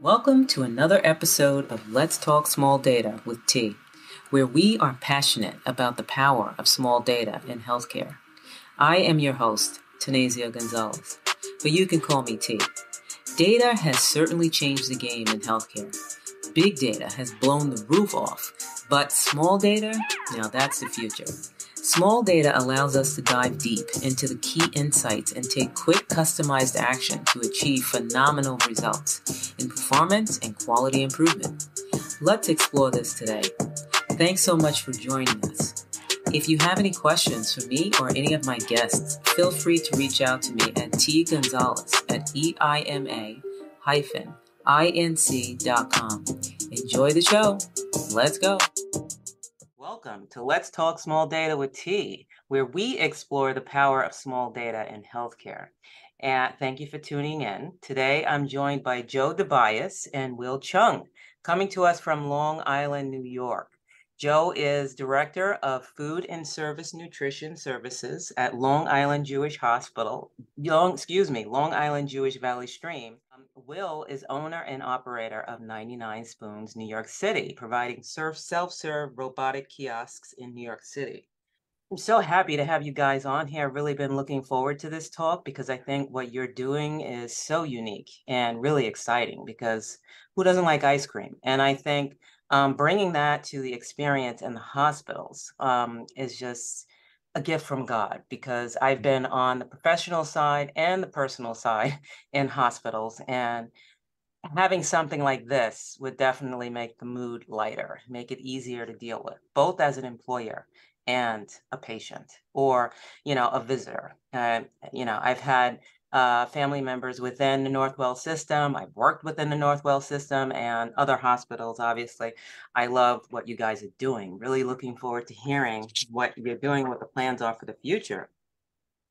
Welcome to another episode of Let's Talk Small Data with T, where we are passionate about the power of small data in healthcare. I am your host, Tanazia Gonzalez, but you can call me T. Data has certainly changed the game in healthcare. Big data has blown the roof off, but small data, now that's the future. Small data allows us to dive deep into the key insights and take quick customized action to achieve phenomenal results in performance and quality improvement. Let's explore this today. Thanks so much for joining us. If you have any questions for me or any of my guests, feel free to reach out to me at tgonzalez at eima inc.com. Enjoy the show. Let's go. Welcome to Let's Talk Small Data with T, where we explore the power of small data in healthcare. And thank you for tuning in. Today, I'm joined by Joe Dobias and Will Chung, coming to us from Long Island, New York. Joe is Director of Food and Service Nutrition Services at Long Island Jewish Hospital, Long, excuse me, Long Island Jewish Valley Stream. Will is owner and operator of 99 Spoons New York City, providing self-serve robotic kiosks in New York City. I'm so happy to have you guys on here. I've Really been looking forward to this talk because I think what you're doing is so unique and really exciting because who doesn't like ice cream? And I think um, bringing that to the experience in the hospitals um, is just a gift from God because I've been on the professional side and the personal side in hospitals. And having something like this would definitely make the mood lighter, make it easier to deal with, both as an employer and a patient or, you know, a visitor. Uh, you know, I've had uh, family members within the Northwell system. I've worked within the Northwell system and other hospitals, obviously. I love what you guys are doing. Really looking forward to hearing what you're doing, what the plans are for the future.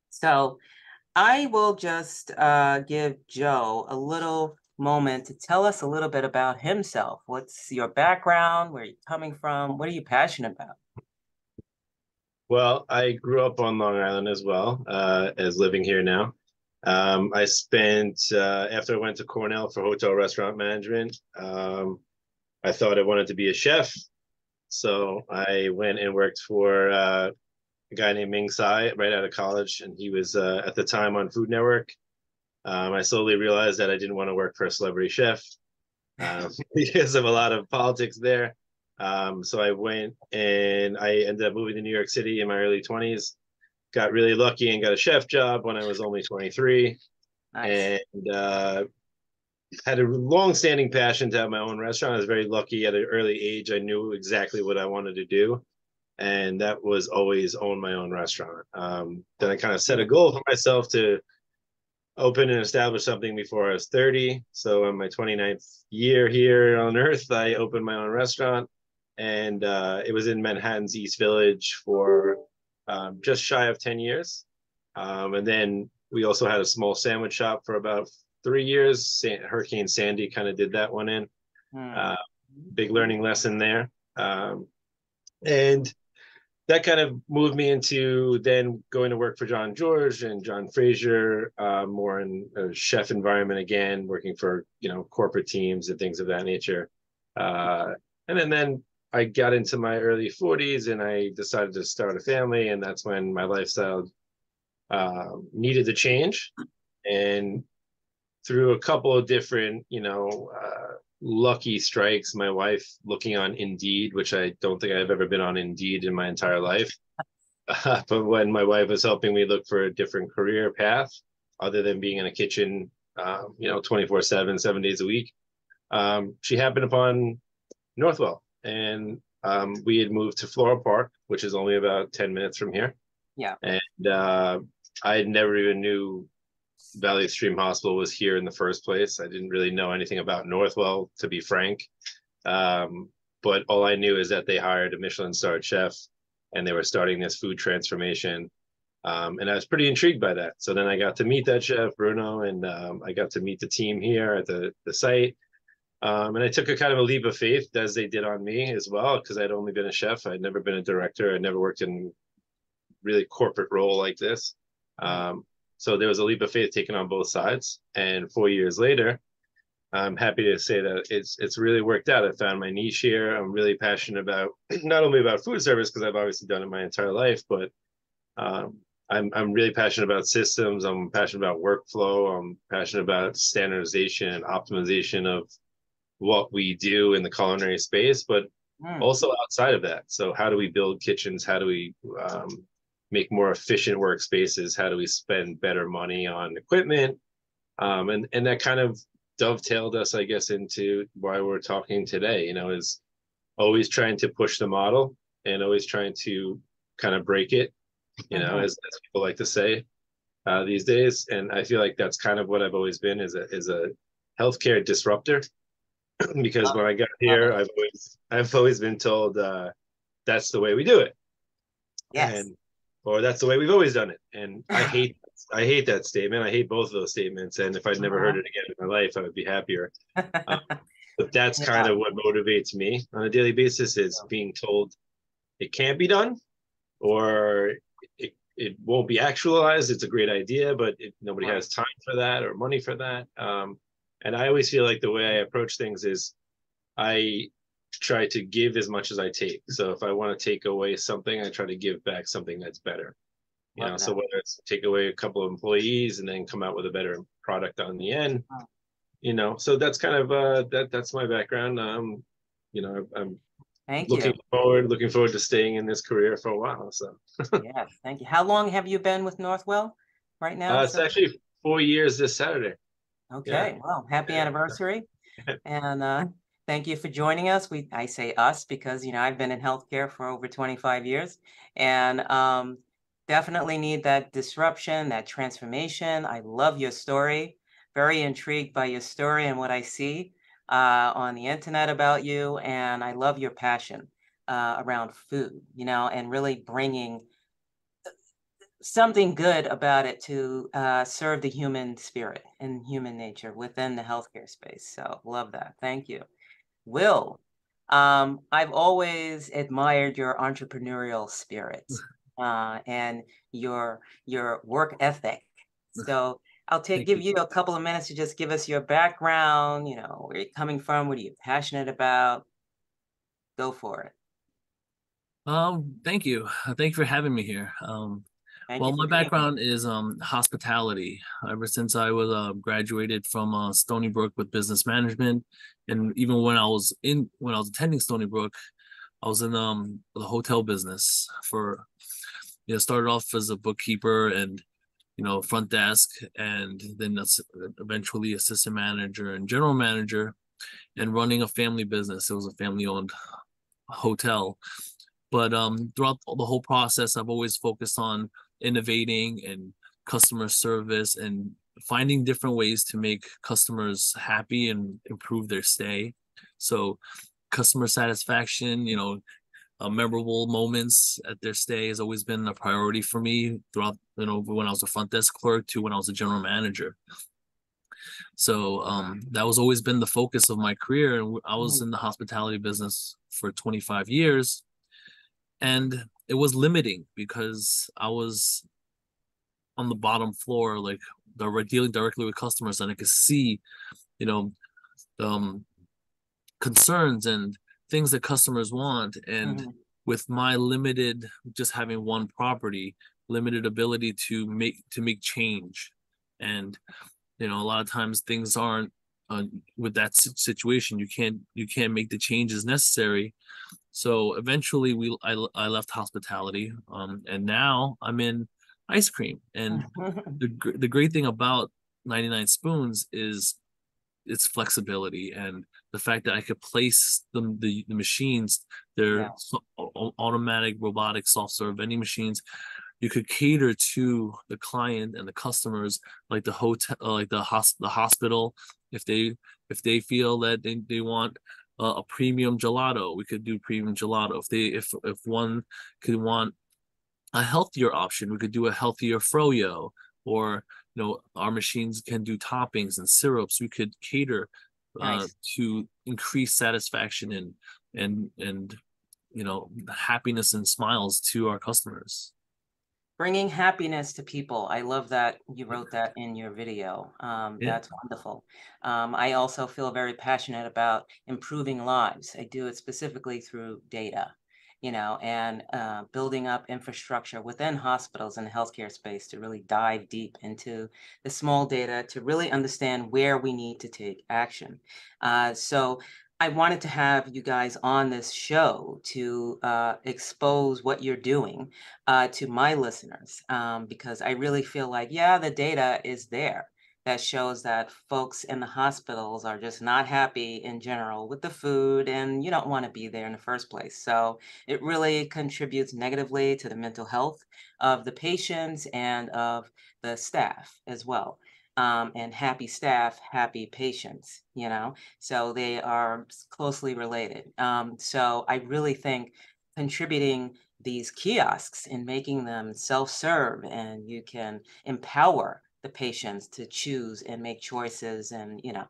So I will just uh, give Joe a little moment to tell us a little bit about himself. What's your background? Where are you coming from? What are you passionate about? Well, I grew up on Long Island as well uh, as living here now. Um, I spent uh, after I went to Cornell for hotel restaurant management. Um, I thought I wanted to be a chef, so I went and worked for uh, a guy named Ming Tsai right out of college, and he was uh, at the time on Food Network. Um, I slowly realized that I didn't want to work for a celebrity chef um, because of a lot of politics there. Um, so I went and I ended up moving to New York City in my early 20s got really lucky and got a chef job when I was only 23. Nice. And uh, had a long-standing passion to have my own restaurant. I was very lucky at an early age. I knew exactly what I wanted to do, and that was always own my own restaurant. Um, then I kind of set a goal for myself to open and establish something before I was 30. So in my 29th year here on Earth, I opened my own restaurant, and uh, it was in Manhattan's East Village for um, just shy of 10 years. Um, and then we also had a small sandwich shop for about three years. San- Hurricane Sandy kind of did that one in. Hmm. Uh, big learning lesson there. Um, and that kind of moved me into then going to work for Jean-Georges and John Fraser, uh, more in a chef environment again, working for you know corporate teams and things of that nature. Uh, and then then I got into my early 40s and I decided to start a family, and that's when my lifestyle uh, needed to change. And through a couple of different, you know, uh, lucky strikes, my wife looking on Indeed, which I don't think I've ever been on Indeed in my entire life. Uh, but when my wife was helping me look for a different career path, other than being in a kitchen, um, you know, 24 7, seven days a week, um, she happened upon Northwell and um, we had moved to Floral Park, which is only about 10 minutes from here. Yeah. And uh, I never even knew Valley Stream Hospital was here in the first place. I didn't really know anything about Northwell, to be frank. Um, but all I knew is that they hired a Michelin starred chef and they were starting this food transformation. Um, and I was pretty intrigued by that. So then I got to meet that chef, Bruno, and um, I got to meet the team here at the, the site. Um, and I took a kind of a leap of faith as they did on me as well, because I'd only been a chef. I'd never been a director. I'd never worked in really corporate role like this. Um, so there was a leap of faith taken on both sides. And four years later, I'm happy to say that it's it's really worked out. I found my niche here. I'm really passionate about not only about food service because I've obviously done it my entire life, but um, I'm I'm really passionate about systems. I'm passionate about workflow. I'm passionate about standardization and optimization of what we do in the culinary space, but mm. also outside of that. So how do we build kitchens? How do we um, make more efficient workspaces? How do we spend better money on equipment? Um, and and that kind of dovetailed us, I guess, into why we're talking today. You know, is always trying to push the model and always trying to kind of break it you know, mm-hmm. as, as people like to say uh, these days. And I feel like that's kind of what I've always been is a is a healthcare disruptor. because when I got here, I've always I've always been told uh, that's the way we do it. Yes. And or that's the way we've always done it. And I hate I hate that statement. I hate both of those statements. And if I'd never heard uh-huh. it again in my life, I would be happier. Um, but that's yeah. kind of what motivates me on a daily basis is being told it can't be done or it, it won't be actualized. It's a great idea, but it, nobody has time for that or money for that. Um, and I always feel like the way I approach things is I try to give as much as I take. So if I want to take away something, I try to give back something that's better. You know, so whether it's take away a couple of employees and then come out with a better product on the end, you know, so that's kind of uh that that's my background. Um, you know, I'm Thank looking you. forward, looking forward to staying in this career for a while. So yes, thank you. How long have you been with Northwell right now? Uh, it's so? actually four years this Saturday. Okay, yeah. well, happy yeah. anniversary. and uh, thank you for joining us. We I say us because you know I've been in healthcare for over 25 years and um, definitely need that disruption, that transformation. I love your story. Very intrigued by your story and what I see uh, on the internet about you, and I love your passion uh, around food, you know, and really bringing something good about it to uh, serve the human spirit and human nature within the healthcare space. So love that. Thank you. Will, um, I've always admired your entrepreneurial spirit uh, and your your work ethic. So I'll take Thank give you. you. a couple of minutes to just give us your background, you know, where you're coming from, what are you passionate about? Go for it. Um, thank you. Thank you for having me here. Um, well, my background is um hospitality. Ever since I was uh, graduated from uh, Stony Brook with business management, and even when I was in when I was attending Stony Brook, I was in um the hotel business for you know started off as a bookkeeper and you know, front desk, and then eventually assistant manager and general manager, and running a family business. It was a family-owned hotel, but um, throughout the whole process, I've always focused on innovating and customer service and finding different ways to make customers happy and improve their stay. So customer satisfaction, you know, uh, memorable moments at their stay has always been a priority for me throughout you know when I was a front desk clerk to when I was a general manager. So um, that was always been the focus of my career, and I was mm. in the hospitality business for 25 years, and it was limiting because I was on the bottom floor, like dealing directly with customers, and I could see, you know, um, concerns and things that customers want. And mm-hmm. with my limited just having one property limited ability to make to make change. And you know a lot of times things aren't uh, with that situation you can't you can't make the changes necessary so eventually we i, I left hospitality um and now i'm in ice cream and the, the great thing about 99 spoons is its flexibility and the fact that I could place the the, the machines, they're yeah. so, automatic, robotic, soft serve vending machines. You could cater to the client and the customers, like the hotel, uh, like the hos- the hospital. If they if they feel that they, they want uh, a premium gelato, we could do premium gelato. If they if if one could want a healthier option, we could do a healthier froyo or you know our machines can do toppings and syrups we could cater uh, nice. to increase satisfaction and and and you know happiness and smiles to our customers bringing happiness to people. I love that you wrote that in your video. Um, yeah. That's wonderful. Um, I also feel very passionate about improving lives. I do it specifically through data, you know, and uh, building up infrastructure within hospitals and healthcare space to really dive deep into the small data to really understand where we need to take action. Uh, so I wanted to have you guys on this show to uh, expose what you're doing uh, to my listeners um, because I really feel like, yeah, the data is there that shows that folks in the hospitals are just not happy in general with the food and you don't want to be there in the first place. So it really contributes negatively to the mental health of the patients and of the staff as well um, and happy staff, happy patients, you know, so they are closely related. Um, so I really think contributing these kiosks and making them self-serve and you can empower the patients to choose and make choices and, you know,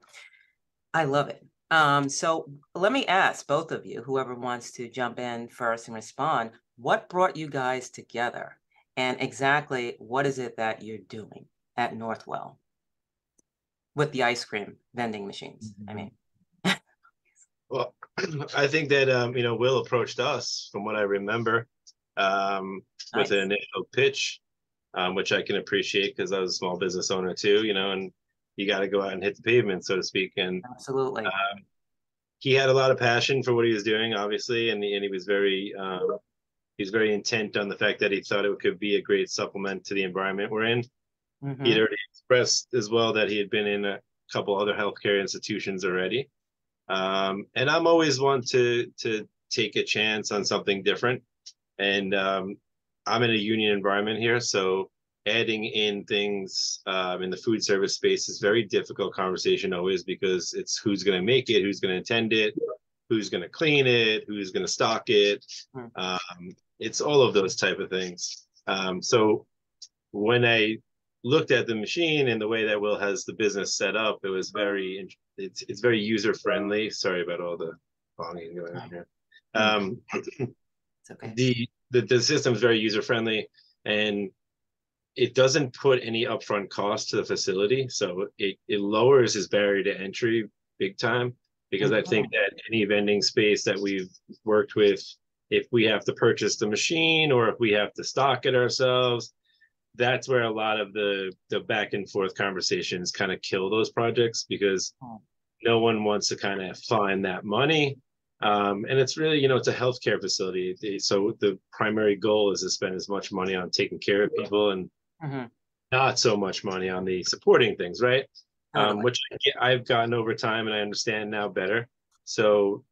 I love it. Um, so let me ask both of you, whoever wants to jump in first and respond, what brought you guys together and exactly what is it that you're doing at Northwell? With the ice cream vending machines. I mm-hmm. mean, well, I think that um, you know Will approached us, from what I remember, um, with nice. an initial pitch, um, which I can appreciate because I was a small business owner too, you know, and you got to go out and hit the pavement, so to speak. And absolutely, um, he had a lot of passion for what he was doing, obviously, and he, and he was very um, was very intent on the fact that he thought it could be a great supplement to the environment we're in. Mm-hmm. He'd already expressed as well that he had been in a couple other healthcare institutions already. Um, and I'm always one to to take a chance on something different. And um, I'm in a union environment here, so adding in things um, in the food service space is very difficult conversation always because it's who's going to make it, who's going to attend it, who's going to clean it, who's going to stock it. Hmm. Um, it's all of those type of things. Um, so when I looked at the machine and the way that Will has the business set up, it was very it's it's very user friendly. Sorry about all the bonging going on here. Um, it's okay. The the the system is very user friendly and it doesn't put any upfront cost to the facility, so it it lowers his barrier to entry big time. Because I think that any vending space that we've worked with, if we have to purchase the machine or if we have to stock it ourselves, that's where a lot of the the back and forth conversations kind of kill those projects because oh. no one wants to kind of find that money. Um, and it's really you know it's a healthcare facility. So the primary goal is to spend as much money on taking care of people and mm-hmm. not so much money on the supporting things right? Um, which i've gotten over time and i understand now better. So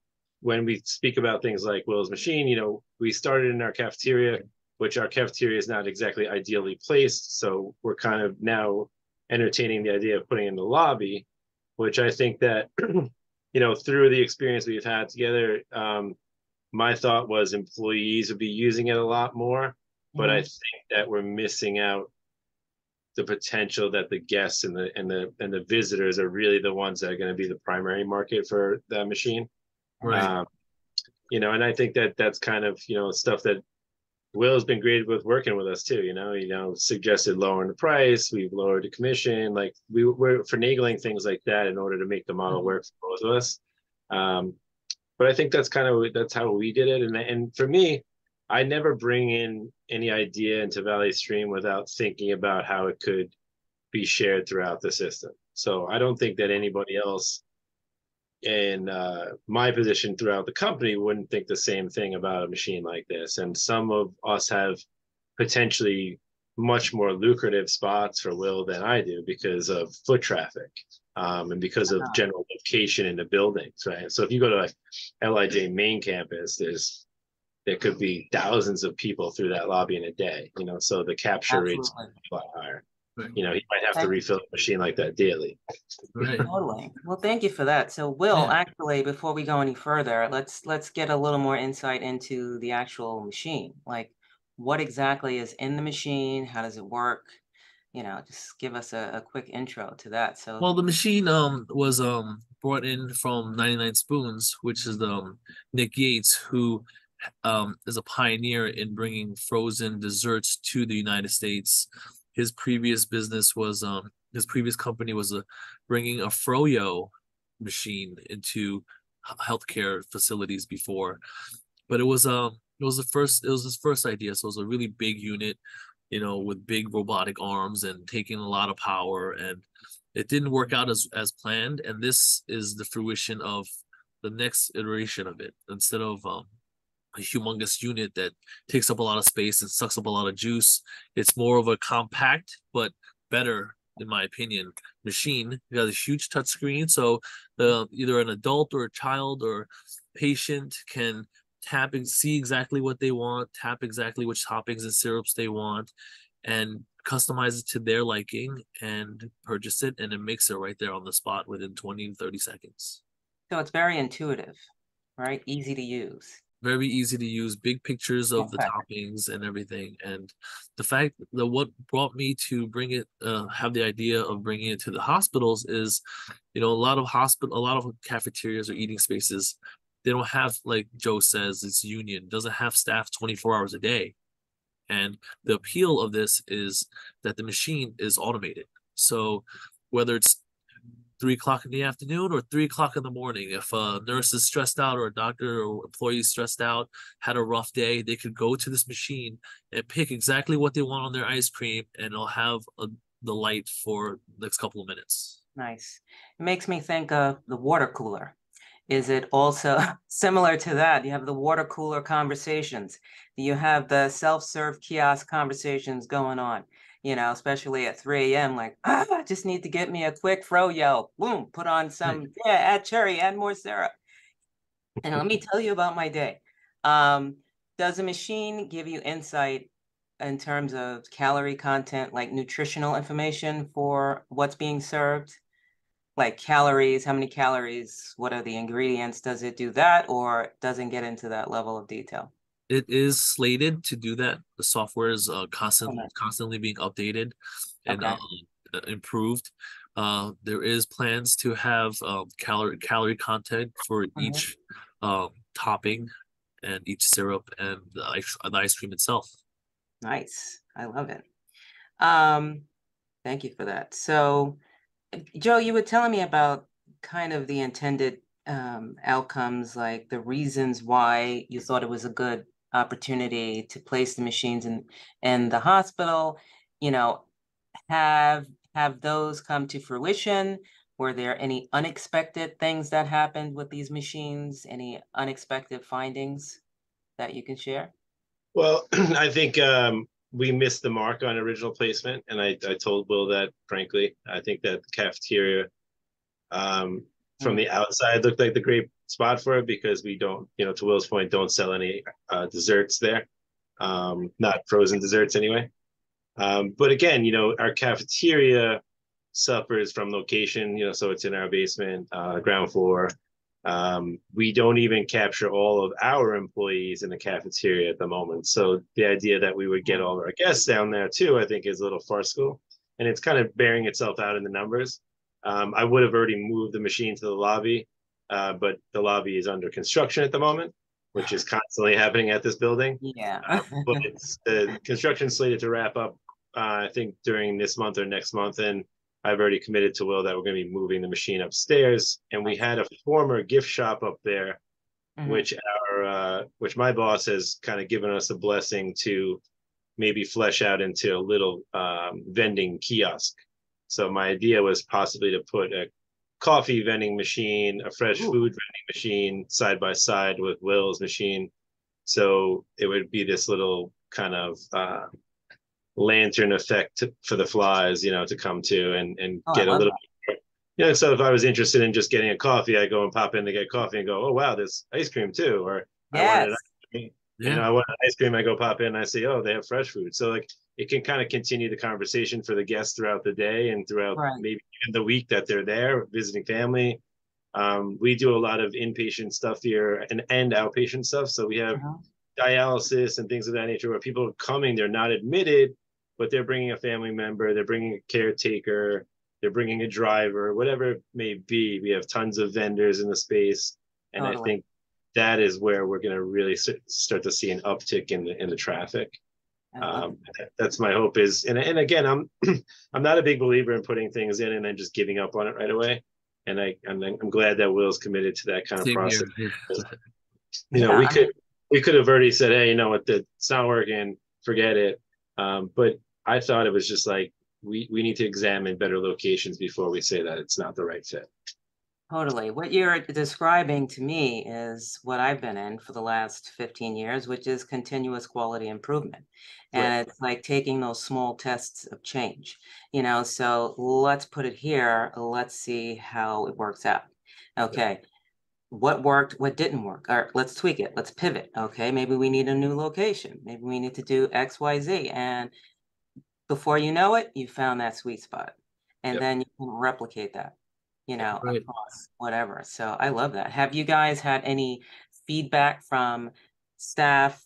when we speak about things like will's machine you know we started in our cafeteria which our cafeteria is not exactly ideally placed. So we're kind of now entertaining the idea of putting in the lobby, which I think that, you know, through the experience we've had together, um, my thought was employees would be using it a lot more, but mm-hmm. I think that we're missing out the potential that the guests and the and the and the visitors are really the ones that are going to be the primary market for that machine. Right. Um, you know, and I think that that's kind of you know stuff that Will has been great with working with us too. You know, you know, suggested lowering the price. We've lowered the commission. Like we were finagling things like that in order to make the model mm-hmm. work for both of us. Um, but I think that's kind of that's how we did it. And and for me, I never bring in any idea into Valley Stream without thinking about how it could be shared throughout the system. So I don't think that anybody else in uh, my position throughout the company wouldn't think the same thing about a machine like this. And some of us have potentially much more lucrative spots for Will than I do because of foot traffic um, and because of uh-huh. general location in the buildings, right? So if you go to like LIJ main campus, there's there could be thousands of people through that lobby in a day, you know, so the capture Absolutely. rate's a lot higher. You know, he might have to refill the machine like that daily. Right. Totally. Well, thank you for that. So, Will, yeah. actually, before we go any further, let's let's get a little more insight into the actual machine. Like, what exactly is in the machine? How does it work? You know, just give us a, a quick intro to that. So, well, the machine um was um brought in from 99 Spoons, which is the um, Nick Yates, who um, is a pioneer in bringing frozen desserts to the United States. His previous business was um, his previous company was a, bringing a froyo machine into healthcare facilities before, but it was um it was the first it was his first idea, so it was a really big unit, you know, with big robotic arms and taking a lot of power, and it didn't work out as as planned. And this is the fruition of the next iteration of it. Instead of um, a humongous unit that takes up a lot of space and sucks up a lot of juice, it's more of a compact but better in my opinion, machine. You got a huge touch screen, so the either an adult or a child or patient can tap and see exactly what they want, tap exactly which toppings and syrups they want, and customize it to their liking and purchase it, and it makes it right there on the spot within 20 to 30 seconds. So it's very intuitive, right? Easy to use very easy to use big pictures of the toppings and everything and the fact that what brought me to bring it uh, have the idea of bringing it to the hospitals is you know a lot of hospital a lot of cafeterias or eating spaces. They don't have like joe says it's union doesn't have staff 24 hours a day. And the appeal of this is that the machine is automated. So whether it's three o'clock in the afternoon or three o'clock in the morning. If a nurse is stressed out or a doctor or employee is stressed out, had a rough day, they could go to this machine and pick exactly what they want on their ice cream, and it'll have a, the light for the next couple of minutes. Nice. It makes me think of the water cooler. Is it also similar to that? You have the water cooler conversations. You have the self-serve kiosk conversations going on you know, especially at 3 a.m., like, ah, I just need to get me a quick froyo. Boom, put on some, yeah, add cherry, add more syrup. And let me tell you about my day. Um, does a machine give you insight in terms of calorie content, like nutritional information for what's being served? Like calories, how many calories, what are the ingredients? Does it do that or doesn't get into that level of detail? It is slated to do that. The software is uh, constantly okay. constantly being updated and okay. uh, improved. Uh, there is plans to have um, calorie calorie content for mm-hmm. each um, topping and each syrup and the ice, the ice cream itself. Nice, I love it. Um, thank you for that. So, Joe, you were telling me about kind of the intended um, outcomes, like the reasons why you thought it was a good opportunity to place the machines in in the hospital you know have have those come to fruition? Were there any unexpected things that happened with these machines? Any unexpected findings that you can share? Well i think um, we missed the mark on original placement and I, I told will that frankly. I think that the cafeteria um, from mm. the outside looked like the great spot for it because we don't, you know, to Will's point, don't sell any uh, desserts there, um, not frozen desserts anyway. Um, but again, you know, our cafeteria suffers from location, you know, so it's in our basement, uh, ground floor. Um, we don't even capture all of our employees in the cafeteria at the moment. So the idea that we would get all of our guests down there too, I think is a little farcical. And it's kind of bearing itself out in the numbers. Um, I would have already moved the machine to the lobby uh, but the lobby is under construction at the moment, which is constantly happening at this building. Yeah. uh, but it's the construction slated to wrap up, uh, I think during this month or next month, and I've already committed to Will that we're going to be moving the machine upstairs. And we had a former gift shop up there, mm-hmm. which our uh, which my boss has kind of given us a blessing to maybe flesh out into a little um, vending kiosk. So my idea was possibly to put a coffee vending machine, a fresh Ooh. food vending machine side by side with Will's machine. So it would be this little kind of uh, lantern effect for the flies, you know, to come to and and oh, get a little. Bit, you know, so if I was interested in just getting a coffee, I go and pop in to get coffee and go, oh wow, there's ice cream too, or yes. I yeah. You know, I want ice cream. I go pop in. I see, oh, they have fresh food. So like, it can kind of continue the conversation for the guests throughout the day and throughout right. maybe even the week that they're there visiting family. Um, we do a lot of inpatient stuff here and and outpatient stuff. So we have uh-huh. dialysis and things of that nature where people are coming. They're not admitted, but they're bringing a family member. They're bringing a caretaker. They're bringing a driver, whatever it may be. We have tons of vendors in the space, and totally. I think that is where we're going to really start to see an uptick in the in the traffic. Um, that's my hope is, and and again, I'm I'm not a big believer in putting things in and then just giving up on it right away. And I I'm, I'm glad that Will's committed to that kind of Same process. you know, yeah, we could we could have already said, hey, you know what, it's not working, forget it. Um, but I thought it was just like we we need to examine better locations before we say that it's not the right fit. Totally. What you're describing to me is what I've been in for the last 15 years, which is continuous quality improvement. And right. it's like taking those small tests of change, you know. So let's put it here. Let's see how it works out. Okay. What worked, what didn't work? All right, let's tweak it. Let's pivot. Okay. Maybe we need a new location. Maybe we need to do XYZ. And before you know it, you found that sweet spot. And yep. then you can replicate that you know, right. across whatever. So I love that. Have you guys had any feedback from staff,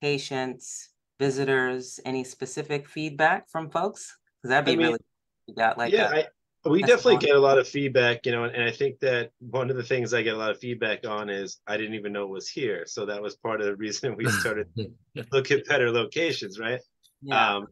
patients, visitors, any specific feedback from folks? Because that'd be I mean, really you got like yeah, a, I, we definitely get a lot of feedback, you know, and, and I think that one of the things I get a lot of feedback on is I didn't even know it was here. So that was part of the reason we started look at better locations, right? Yeah. Um,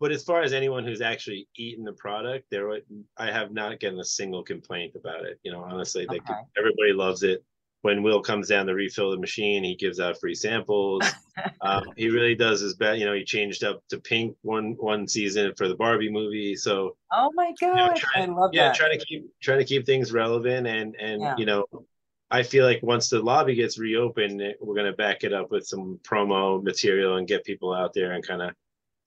but as far as anyone who's actually eaten the product, there I have not gotten a single complaint about it. You know, honestly, okay. could, everybody loves it. When Will comes down to refill the machine, he gives out free samples. um, he really does his best. You know, he changed up to pink one one season for the Barbie movie. So oh my god, you know, try, I love yeah, that. trying to keep trying to keep things relevant and and yeah. you know I feel like once the lobby gets reopened, we're going to back it up with some promo material and get people out there and kind of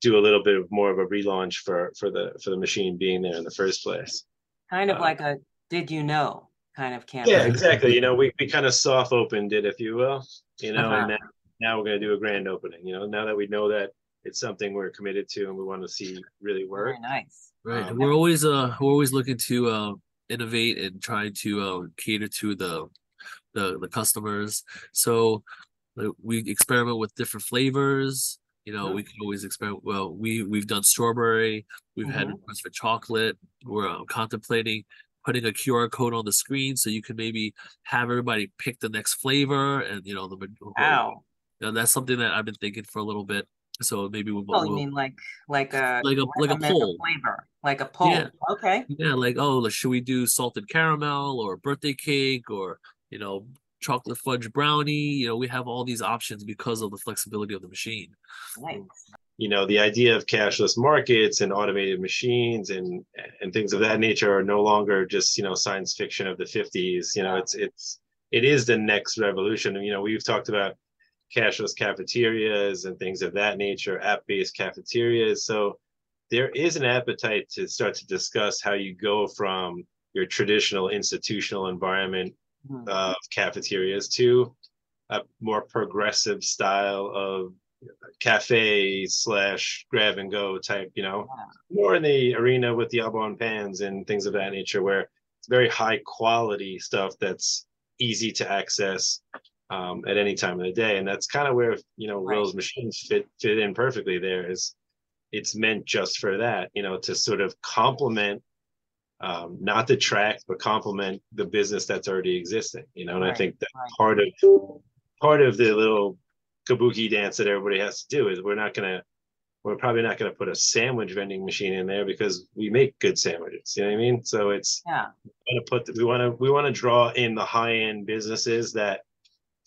do a little bit of more of a relaunch for for the for the machine being there in the first place. Kind of uh, like a did you know kind of campaign. Yeah, exactly. You know, we, we kind of soft opened it, if you will. You know, uh-huh. and now, now we're gonna do a grand opening. You know, now that we know that it's something we're committed to and we want to see really work. Very nice. Right. Um, we're always uh we're always looking to uh innovate and try to uh cater to the the the customers. So we experiment with different flavors you know, mm-hmm. we can always experiment. Well, we we've done strawberry. We've mm-hmm. had requests for chocolate. We're uh, contemplating putting a QR code on the screen so you can maybe have everybody pick the next flavor, and you know the. Wow. You know, that's something that I've been thinking for a little bit. So maybe we'll. Oh, we'll, you mean like like a like a like a poll flavor, like a poll? Yeah. Okay. Yeah, like oh, like should we do salted caramel or birthday cake or you know chocolate fudge brownie. You know, we have all these options because of the flexibility of the machine. Nice. You know, the idea of cashless markets and automated machines and and things of that nature are no longer just you know science fiction of the 50s. You know, it's it's it is the next revolution. You know, we've talked about cashless cafeterias and things of that nature, app-based cafeterias. So there is an appetite to start to discuss how you go from your traditional institutional environment mm-hmm. of cafeterias to a more progressive style of cafe slash grab and go type, you know, yeah. more in the arena with the elbow and pans and things of that nature, where it's very high quality stuff that's easy to access um, at any time of the day. And that's kind of where, you know, right. Will's machines fit fit in perfectly there is it's meant just for that, you know, to sort of complement um, not detract but complement the business that's already existing you know and right, i think that right. part of part of the little kabuki dance that everybody has to do is we're not going to we're probably not going to put a sandwich vending machine in there because we make good sandwiches you know what i mean so it's yeah we want to put the, we want to we want to draw in the high end businesses that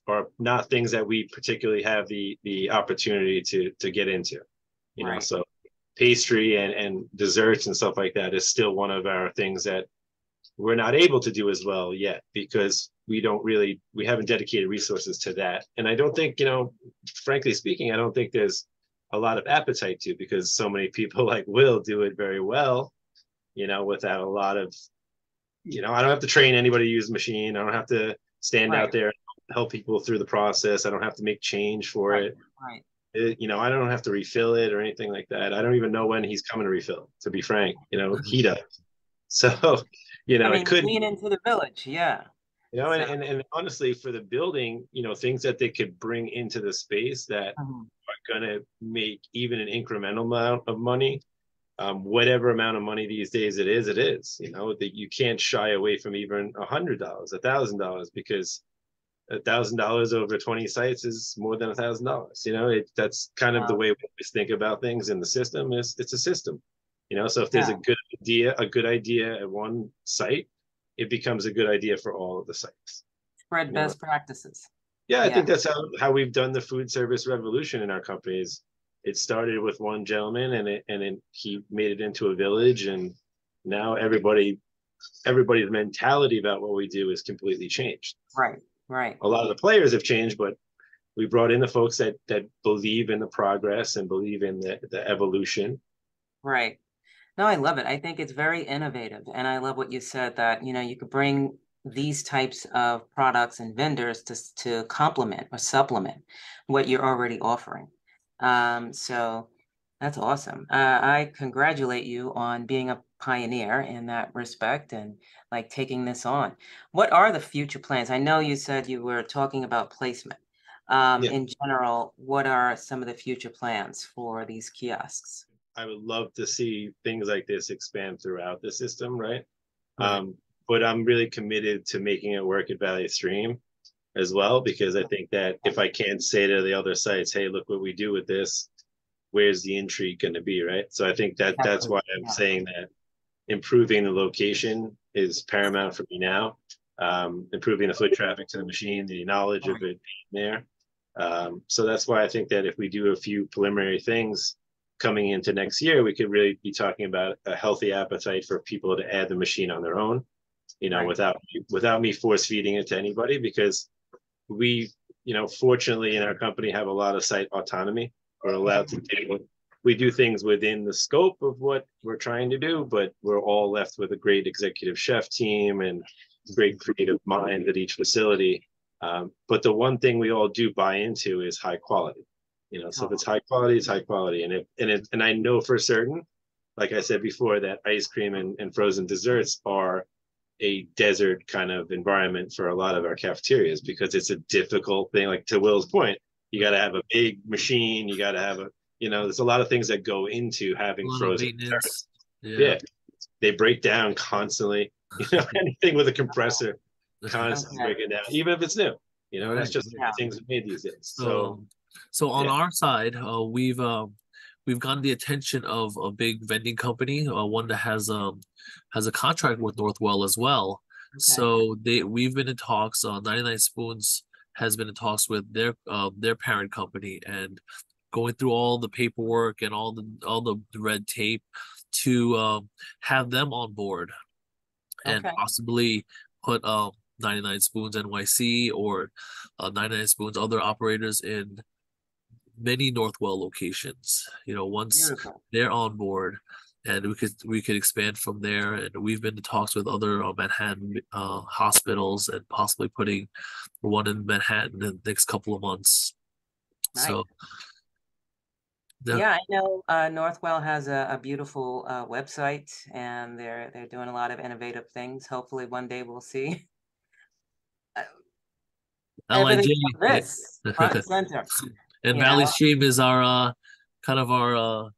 are not things that we particularly have the the opportunity to to get into you right. know so pastry and, and desserts and stuff like that is still one of our things that we're not able to do as well yet because we don't really we haven't dedicated resources to that and i don't think you know frankly speaking i don't think there's a lot of appetite to because so many people like will do it very well you know without a lot of you know i don't have to train anybody to use the machine i don't have to stand right. out there help people through the process i don't have to make change for right. it right it, you know, I don't have to refill it or anything like that. I don't even know when he's coming to refill. To be frank, you know, he does. So, you know, I mean, it could lean into the village, yeah. You know, so. and, and, and honestly, for the building, you know, things that they could bring into the space that mm-hmm. are going to make even an incremental amount of money, um, whatever amount of money these days it is, it is. You know, that you can't shy away from even a hundred dollars, a thousand dollars, because a thousand dollars over 20 sites is more than a thousand dollars. You know, it that's kind of wow. the way we always think about things in the system is it's a system. You know, so if there's yeah. a good idea, a good idea at one site, it becomes a good idea for all of the sites. Spread best know? practices. Yeah, I yeah. think that's how, how we've done the food service revolution in our companies. It started with one gentleman and it and it, he made it into a village and now everybody everybody's mentality about what we do is completely changed. Right, right. A lot of the players have changed, but we brought in the folks that that believe in the progress and believe in the, the evolution. Right. No, I love it. I think it's very innovative. And I love what you said that, you know, you could bring these types of products and vendors to, to complement or supplement what you're already offering. Um, so that's awesome. Uh, I congratulate you on being a pioneer in that respect and like taking this on. What are the future plans? I know you said you were talking about placement. Um, yeah. In general, what are some of the future plans for these kiosks? I would love to see things like this expand throughout the system, right? Um, but I'm really committed to making it work at Valley Stream as well, because I think that if I can't say to the other sites, hey, look what we do with this, where's the intrigue going to be, right? So I think that that's why I'm saying that improving the location is paramount for me now. Um, improving the foot traffic to the machine, the knowledge of it being there. Um, so that's why I think that if we do a few preliminary things coming into next year, we could really be talking about a healthy appetite for people to add the machine on their own, you know, right. without without me force feeding it to anybody because we, you know, fortunately in our company have a lot of site autonomy We're allowed to do. We do things within the scope of what we're trying to do, but we're all left with a great executive chef team and great creative minds at each facility. Um, but the one thing we all do buy into is high quality. You know, so if it's high quality, it's high quality. And if and it and I know for certain, like I said before, that ice cream and, and frozen desserts are a desert kind of environment for a lot of our cafeterias because it's a difficult thing. Like to Will's point, you got to have a big machine. You got to have a, you know, there's a lot of things that go into having frozen. Yeah. yeah. They break down constantly. You know, anything with a compressor constantly okay. breaking down, even if it's new. You know, right. that's just yeah. things made these days. So, so, so on yeah. our side, uh, we've uh, we've gotten the attention of a big vending company, uh, one that has um has a contract with Northwell as well. Okay. So they we've been in talks. Uh, 99 Spoons has been in talks with their uh, their parent company and going through all the paperwork and all the all the red tape to um, have them on board and okay. possibly put um, 99 Spoons NYC or uh, 99 Spoons other operators in many Northwell locations. You know, once Beautiful. they're on board, and we could we could expand from there. And we've been to talks with other uh, Manhattan uh, hospitals and possibly putting one in Manhattan in the next couple of months. Nice. So. Yeah, I know uh, Northwell has a, a beautiful uh, website, and they're they're doing a lot of innovative things. Hopefully, one day we'll see LIJ. This front center. and Valley? Stream is our uh, kind of our uh,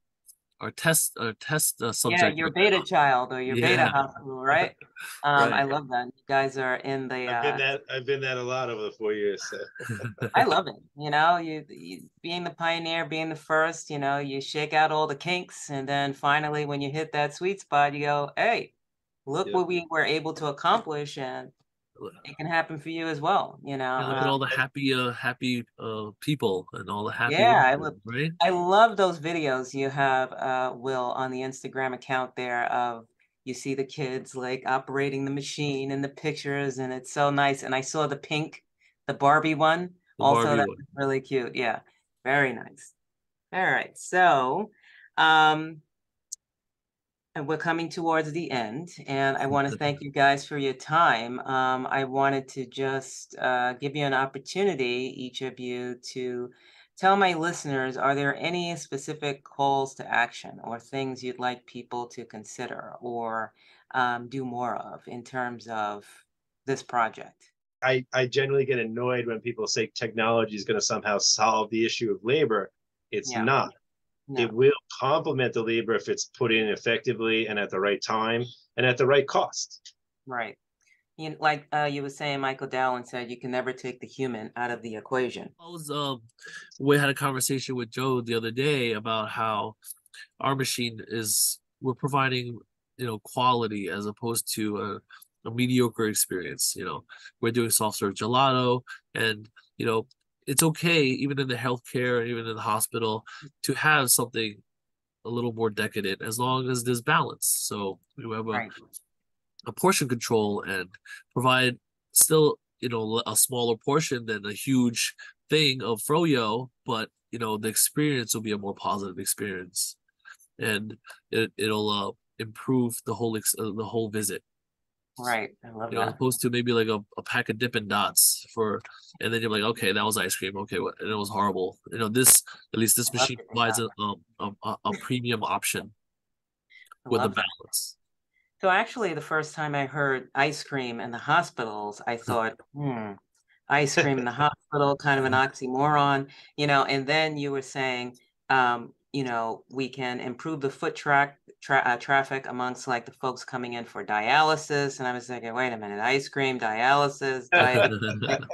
our test our test uh, subject. Yeah, your beta child or your yeah. beta hospital, right? Um, right. I love that. You guys are in the. I've been uh, that. I've been that a lot over the four years. So. I love it. You know, you, you being the pioneer, being the first. You know, you shake out all the kinks, and then finally, when you hit that sweet spot, you go, "Hey, look yep. what we were able to accomplish," and it can happen for you as well you know look at all the happy uh happy uh people and all the happy yeah I, love, right? I love those videos you have uh will on the instagram account there of you see the kids like operating the machine and the pictures and it's so nice and i saw the pink the barbie one the also barbie that's really cute yeah very nice. All right so um and we're coming towards the end, and I want to thank you guys for your time. Um, I wanted to just uh, give you an opportunity, each of you, to tell my listeners are there any specific calls to action or things you'd like people to consider or um, do more of in terms of this project? I, I generally get annoyed when people say technology is going to somehow solve the issue of labor. It's yeah. not. No. It will complement the labor if it's put in effectively and at the right time and at the right cost. Right. you know, like uh, you were saying, Michael Dowling said, you can never take the human out of the equation. I was um, we had a conversation with Joe the other day about how our machine is we're providing you know quality as opposed to a, a mediocre experience. You know, we're doing soft serve gelato, and you know it's okay even in the healthcare, even in the hospital, to have something a little more decadent as long as there's balance. So we have a, right. a portion control and provide still you know a smaller portion than a huge thing of froyo, but you know the experience will be a more positive experience, and it it'll uh, improve the whole ex- uh, the whole visit. Right. I love you that. Know, opposed to maybe like a, a pack of Dippin' Dots for, and then you're like, okay, that was ice cream. Okay, what? And it was horrible. You know, this at least this machine provides a, um, a, a premium option with a balance. So actually, the first time I heard ice cream in the hospitals, I thought, hmm, ice cream in the hospital, kind of an oxymoron, you know. And then you were saying, um, you know, we can improve the foot track tra- uh, traffic amongst like the folks coming in for dialysis. And I was thinking, wait a minute, ice cream, dialysis, dialysis.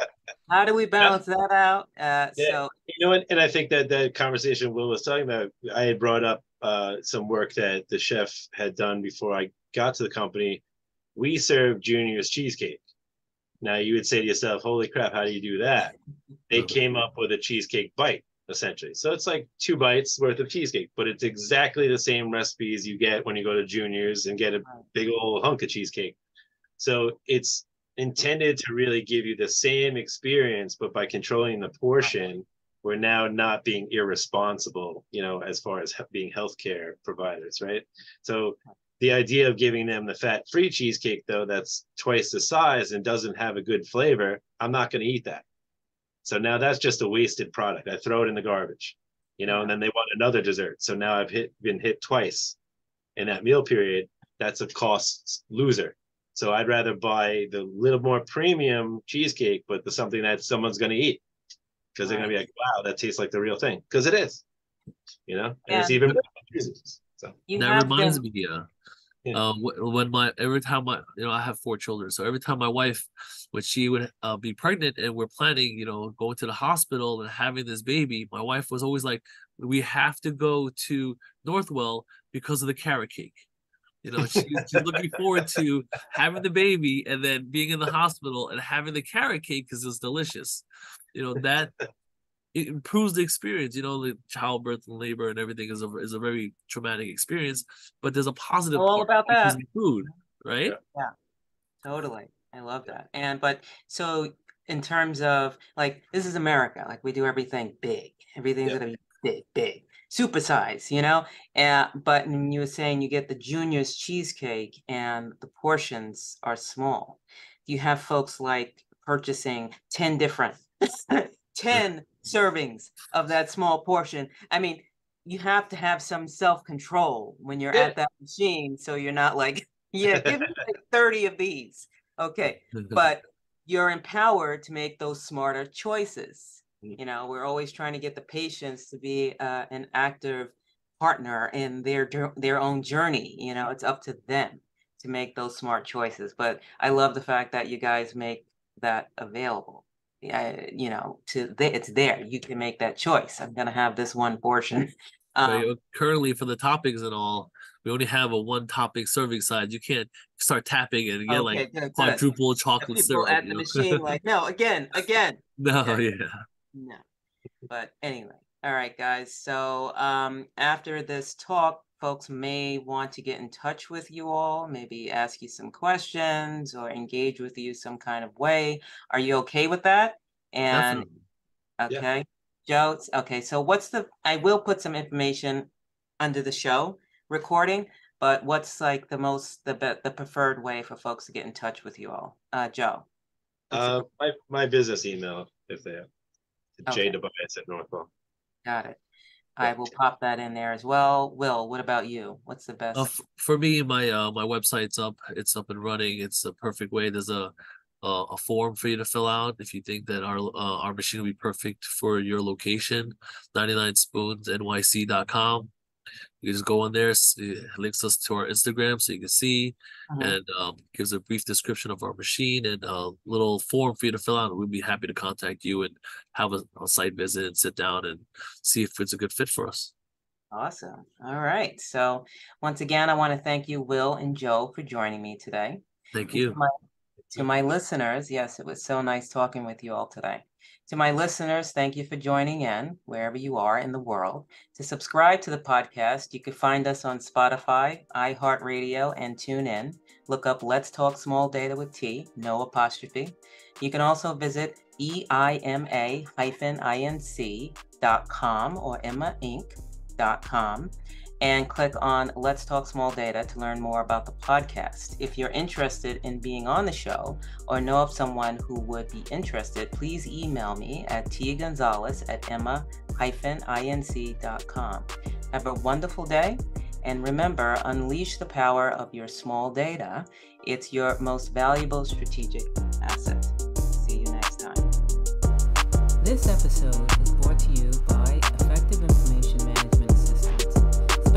how do we balance that out? Uh, yeah. So you know, and, and I think that that conversation Will was talking about, I had brought up uh, some work that the chef had done before I got to the company. We serve Junior's cheesecake. Now you would say to yourself, "Holy crap! How do you do that?" They came up with a cheesecake bite essentially. So it's like two bites worth of cheesecake, but it's exactly the same recipes you get when you go to Junior's and get a big old hunk of cheesecake. So it's intended to really give you the same experience, but by controlling the portion, we're now not being irresponsible, you know, as far as being healthcare providers, right? So the idea of giving them the fat-free cheesecake, though, that's twice the size and doesn't have a good flavor, I'm not going to eat that so now that's just a wasted product. I throw it in the garbage, you know, and then they want another dessert. So now I've hit been hit twice in that meal period. That's a cost loser. So I'd rather buy the little more premium cheesecake, but the something that someone's going to eat because they're going to be like, "Wow, that tastes like the real thing," because it is, you know. And yeah. it's even. So that reminds me, yeah. Yeah. Uh, when my every time my you know I have four children, so every time my wife, when she would uh, be pregnant and we're planning, you know, going to the hospital and having this baby, my wife was always like, "We have to go to Northwell because of the carrot cake." You know, she, she's looking forward to having the baby and then being in the hospital and having the carrot cake because it's delicious. You know that it improves the experience. You know, the childbirth and labor and everything is a is a very traumatic experience, but there's a positive all about that food, right? Yeah, totally. I love that. And but so in terms of like this is America, like we do everything big. Everything's yeah. gonna be big, big, super size, you know. And but you were saying you get the Junior's cheesecake and the portions are small. You have folks like purchasing ten different 10 servings of that small portion. I mean, you have to have some self control when you're yeah. at that machine. So you're not like, yeah, give me like 30 of these. Okay. but you're empowered to make those smarter choices. Mm. You know, we're always trying to get the patients to be uh, an active partner in their their own journey. You know, it's up to them to make those smart choices. But I love the fact that you guys make that available. I, you know, to the, it's there. You can make that choice. I'm gonna have this one portion. Um, currently, for the toppings and all, we only have a one topping serving size. You can't start tapping and get okay, like good, quadruple good. chocolate syrup at the machine. like, no, again, again. No, yeah. No. But anyway, all right, guys. So um, after this talk, folks may want to get in touch with you all, maybe ask you some questions or engage with you some kind of way. Are you okay with that? And Definitely. okay, yeah. Joe. Okay, so what's the? I will put some information under the show recording, but what's like the most the the preferred way for folks to get in touch with you all, uh, Joe? Uh, my my business email if they have. Okay. J Dobias at Northwell. Got it. I will pop that in there as well. Will, what about you? What's the best? Uh, for me, my uh, my website's up. It's up and running. It's a perfect way. There's a a, a form for you to fill out if you think that our uh, our machine will be perfect for your location. 99spoonsnyc.com. you just go on there, see, links us to our Instagram so you can see, uh-huh. and um, gives a brief description of our machine and a little form for you to fill out. We'd be happy to contact you and have a, a site visit and sit down and see if it's a good fit for us. Awesome. All right. So once again, I want to thank you, Will and Joe, for joining me today. Thank you. To my, to my listeners, yes, it was so nice talking with you all today. To my listeners, thank you for joining in wherever you are in the world. To subscribe to the podcast, you can find us on Spotify, iHeartRadio, and TuneIn. Look up Let's Talk Small Data with T, no apostrophe. You can also visit eima-inc.com or emmainc.com and click on Let's Talk Small Data to learn more about the podcast. If you're interested in being on the show or know of someone who would be interested, please email me at tgonzalez at emma-inc.com. Have a wonderful day, and remember, unleash the power of your small data. It's your most valuable strategic asset. See you next time. This episode is brought to you by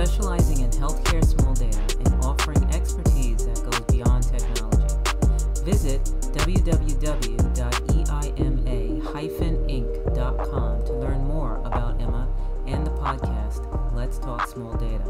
specializing in healthcare small data and offering expertise that goes beyond technology. Visit www.eima-inc.com to learn more about Emma and the podcast Let's Talk Small Data